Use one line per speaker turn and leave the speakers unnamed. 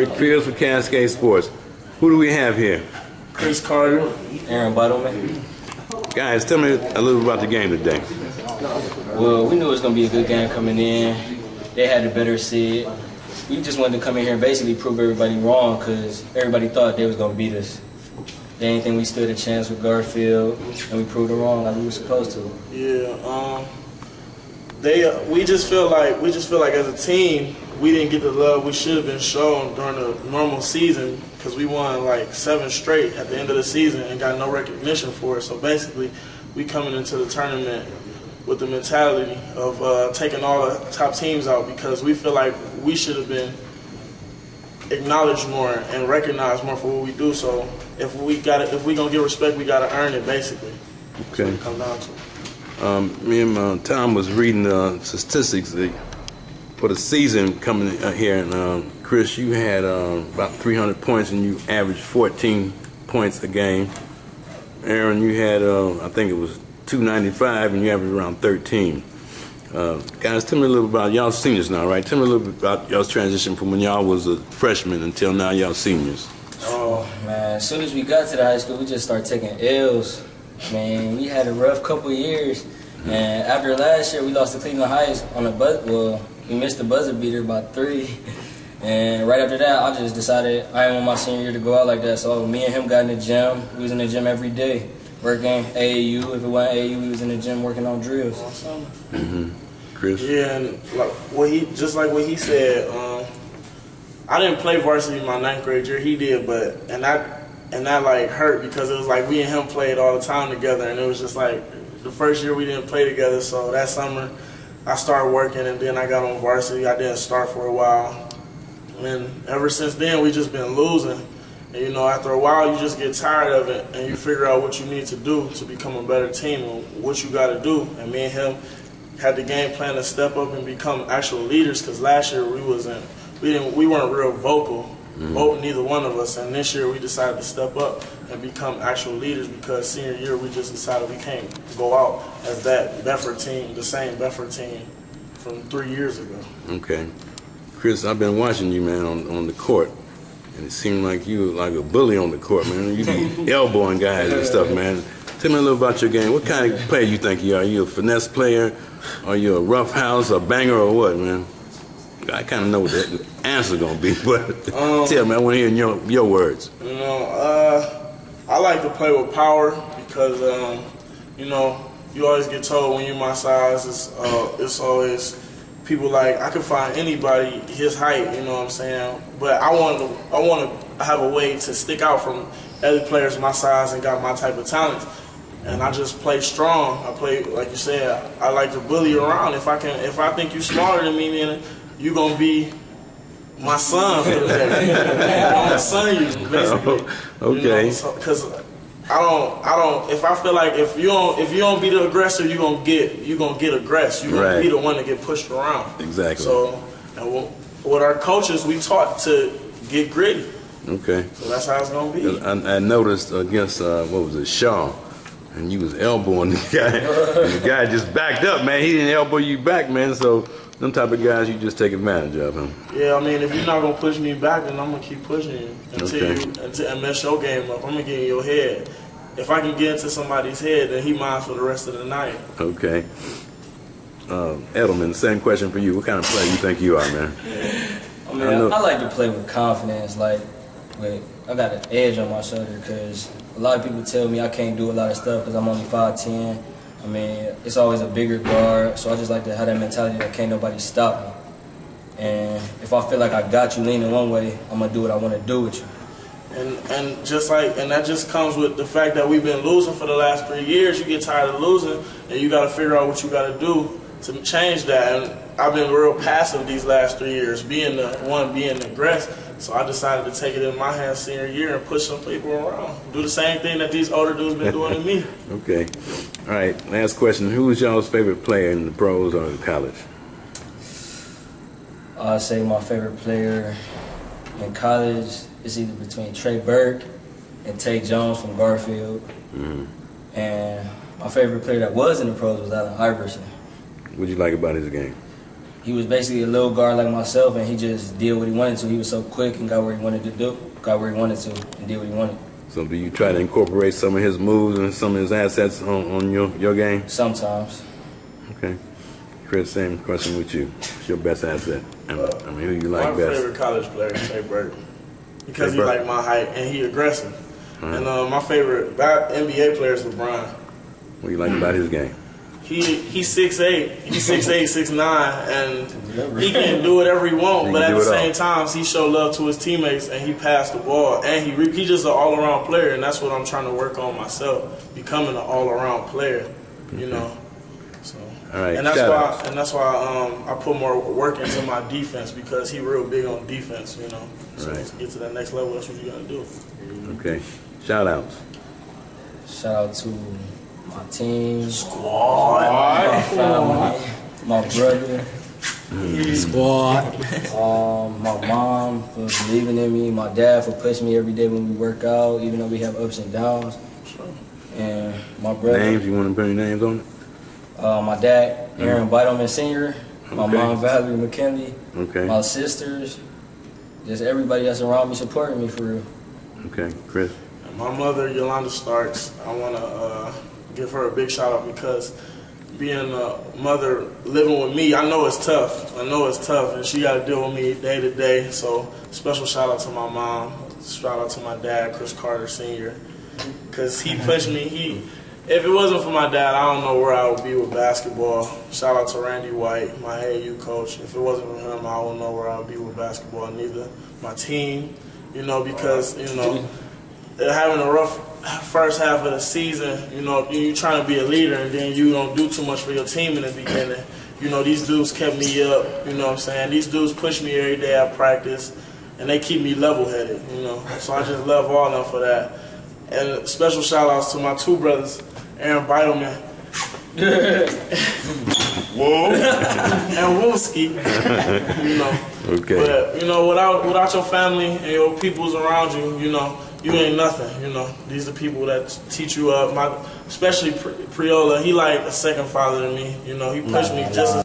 Rick Fields for Cascade Sports. Who do we have here?
Chris Carter.
Aaron Beidleman.
Guys, tell me a little about the game today.
Well, we knew it was going to be a good game coming in. They had a better seed. We just wanted to come in here and basically prove everybody wrong because everybody thought they was going to beat us. They didn't think we stood a chance with Garfield, and we proved them wrong like we were supposed to.
Yeah. Um. They. Uh, we just feel like we just feel like as a team we didn't get the love we should have been shown during the normal season because we won like seven straight at the end of the season and got no recognition for it. So basically, we coming into the tournament with the mentality of uh, taking all the top teams out because we feel like we should have been acknowledged more and recognized more for what we do. So if we got if we gonna get respect, we gotta earn it basically.
Okay.
Come down to.
Um, me and uh, Tom was reading the statistics that for the season coming uh, here, and um, Chris, you had uh, about 300 points, and you averaged 14 points a game. Aaron, you had uh, I think it was 295, and you averaged around 13. Uh, guys, tell me a little about y'all seniors now, right? Tell me a little bit about y'all's transition from when y'all was a freshman until now y'all seniors.
Oh man, as soon as we got to the high school, we just started taking L's. Man, we had a rough couple years, and after last year, we lost to Cleveland Heights on a buzz. Well, we missed the buzzer beater by three, and right after that, I just decided I didn't want my senior year to go out like that. So me and him got in the gym. We was in the gym every day, working AAU. If it wasn't AAU, we was in the gym working on drills.
Mm-hmm. Chris.
Yeah, and like what he just like what he said. Um, I didn't play varsity my ninth grade year. He did, but and that and that like hurt because it was like we and him played all the time together, and it was just like the first year we didn't play together. So that summer, I started working, and then I got on varsity. I didn't start for a while, and ever since then we just been losing. And you know, after a while, you just get tired of it, and you figure out what you need to do to become a better team, and what you got to do. And me and him had the game plan to step up and become actual leaders. Because last year we wasn't, we didn't, we weren't real vocal mm-hmm. neither one of us. And this year we decided to step up and become actual leaders because senior year we just decided we can't go out as that Bedford team, the same Bedford team from three years ago.
Okay. Chris, I've been watching you, man, on, on the court. And it seemed like you were like a bully on the court, man. You be elbowing guys and stuff, man. Tell me a little about your game. What kind of player you think you are? Are you a finesse player? Are you a rough house, a banger, or what, man? I kind of know what the answer's gonna be, but um, tell me, I want to hear your your words.
You know, uh, I like to play with power because um, you know you always get told when you're my size, it's uh, it's always people like I can find anybody his height. You know what I'm saying? But I want to I want to have a way to stick out from other players my size and got my type of talent and I just play strong. I play like you said. I like to bully around. If I can, if I think you're smarter than me, then you gonna be my son for the day. I'm gonna son you basically.
okay.
Because you know, so, I don't, I don't. If I feel like if you don't, if you don't be the aggressor, you gonna get, you gonna get aggressed. You gonna right. be the one to get pushed around.
Exactly.
So, and with our coaches, we taught to get gritty.
Okay.
So that's how it's gonna be.
I, I noticed against uh, what was it, Shaw and you was elbowing the guy, and the guy just backed up, man. He didn't elbow you back, man. So them type of guys, you just take advantage of him.
Yeah, I mean, if you're not gonna push me back, then I'm gonna keep pushing you until okay. you until and mess your game up. I'm gonna get in your head. If I can get into somebody's head, then he mine for the rest of the night.
Okay. Uh, Beidleman, same question for you. What kind of player you think you are, man?
I mean, I, I like to play with confidence. Like, with I got an edge on my shoulder because a lot of people tell me I can't do a lot of stuff because I'm only 5'10". I mean, it's always a bigger guard, so I just like to have that mentality that can't nobody stop me. And if I feel like I got you leaning one way, I'm gonna do what I want to do with you.
And and just like and that just comes with the fact that we've been losing for the last three years. You get tired of losing, and you got to figure out what you got to do to change that. And I've been real passive these last three years, being the one being aggressive. So I decided to take it in my hands senior year and push some people around. Do the same thing that these older dudes been doing to me.
Okay. All right. Last question. Who was y'all's favorite player in the pros or in college?
I'd say my favorite player in college is either between Trey Burke and Tay Jones from Garfield. Mm-hmm. And my favorite player that was in the pros was Allen Iverson.
What did you like about his game?
He was basically a little guard like myself, and he just did what he wanted to. He was so quick and got where he wanted to do, got where he wanted to, and did what he wanted.
So do you try to incorporate some of his moves and some of his assets on, on your, your game?
Sometimes.
Okay. Chris, same question with you. What's your best asset? I mean, I mean, who you
My
like best?
favorite college player is Trey Burton because
Trey
he like my height and he aggressive.
Uh-huh.
And uh, my favorite ba- NBA player is LeBron.
What do you like about his game?
He he's six eight, he's six eight, six nine, and he can do whatever he
He
wants. But at the
it all.
same time, he showed love to his teammates and he passed the ball. And he re- he's just an all around player, and that's what I'm trying to work on myself, becoming an all around player. You know. So.
All right,
And that's
shout
why,
outs.
and that's why um, I put more work into my defense because he real big on defense, you know. So
Right.
to get to that next level, that's what you gotta do.
Okay. Shout outs.
Shout out to my team,
Squad.
my family, my brother,
Squad.
um, my mom for believing in me, my dad for pushing me every day when we work out, even though we have ups and downs, and my brother.
Names, you want to put any names on it?
Uh, my dad, Aaron Beidleman Sr., my
Okay.
mom, Valerie McKinley,
Okay.
my sisters, just everybody that's around me supporting me for real.
Okay. Chris.
My mother, Yolanda Starks, I wanna uh, give her a big shout out because being a mother living with me, I know it's tough. I know it's tough, and she gotta deal with me day to day. So special shout out to my mom. Shout out to my dad, Chris Carter Sr. Cause he pushed me. He, if it wasn't for my dad, I don't know where I would be with basketball. Shout out to Randy White, my AAU coach. If it wasn't for him, I don't know where I would be with basketball. Neither my team, you know, because you know they're having a rough first half of the season. You know, you're trying to be a leader and then you don't do too much for your team in the beginning. You know, these dudes kept me up. You know what I'm saying? These dudes push me every day at practice, and they keep me level-headed. You know, so I just love all of them for that. And special shout-outs to my two brothers, Aaron Beidleman. Whoa. and Wooski. you know.
Okay.
But you know, without without your family and your peoples around you, you know, you ain't nothing. You know, these are people that teach you up. My, especially Pri- Priola, he like a second father to me. You know, he pushed me just as